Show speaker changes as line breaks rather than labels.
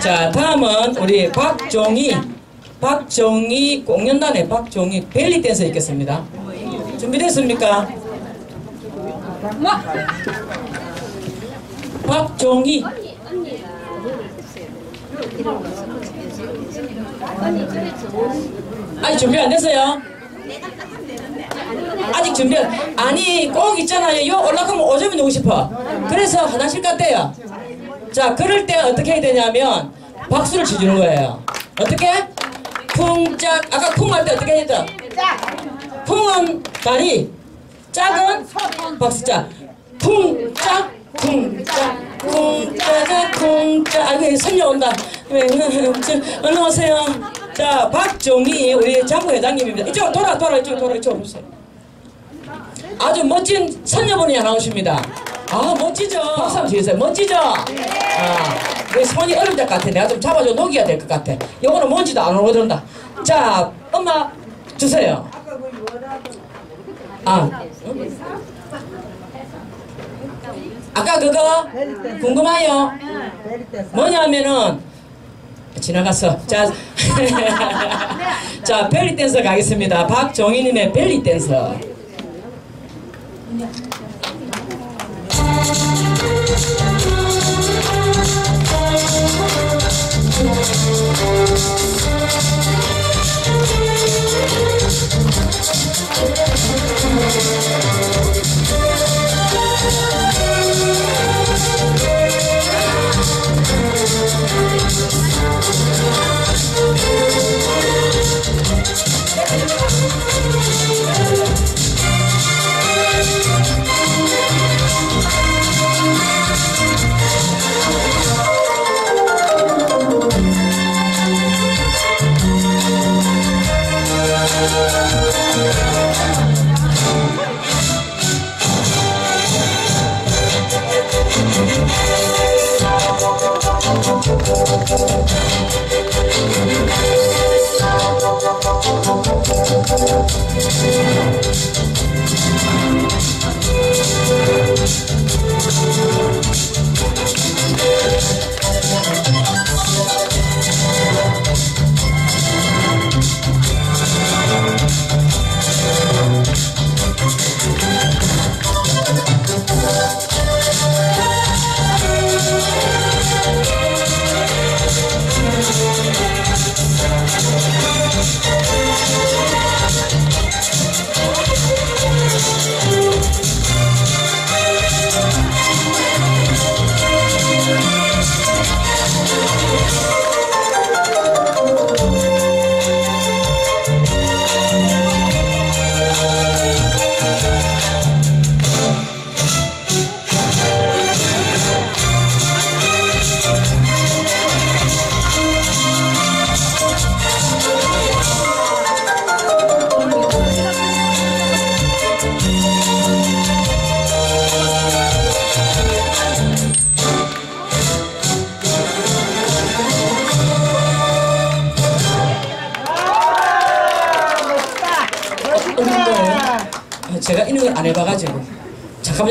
자, 다음은 우리 박종희, 박종희 공연단의 박종희 벨리 댄서 있겠습니다. 준비됐습니까? 박종희. 아직 준비 안 됐어요? 아직 준비 안- 아니 꼭 있잖아요. 요 올라가면 오줌이 누고 싶어. 그래서 화장실 갔대요. 자 그럴 때 어떻게 해야 되냐면 박수를 쳐주는 거예요. 어떻게? 쿵짝. 아까 쿵할때 어떻게 했죠? 쿵은 다리 짝은 박수짝. 쿵짝 쿵짝. 쿵짜자 쿵짜 아이고 선녀 온다. 얼른 오세요. 자 박종희 우리 장부 회장님입니다. 이쪽 돌아 돌아 이쪽 돌아 이쪽 오세요. 아주 멋진 선녀분이 나오십니다 아 멋지죠? 박수 한번 주세요. 멋지죠? 아, 내 손이 얼음 것 같아. 내가 좀 잡아줘. 녹여야 될 것 같아. 요거는 뭔지도 안 오거든다 자 엄마 주세요. 아. 응? 아까 그거 궁금해요? 뭐냐면은 지나갔어. 자, 자 벨리 댄서 가겠습니다. 박종희님의 벨리 댄서. ハハハハ! Thank 제가 이런 걸 안 해봐가지고. 잠깐만.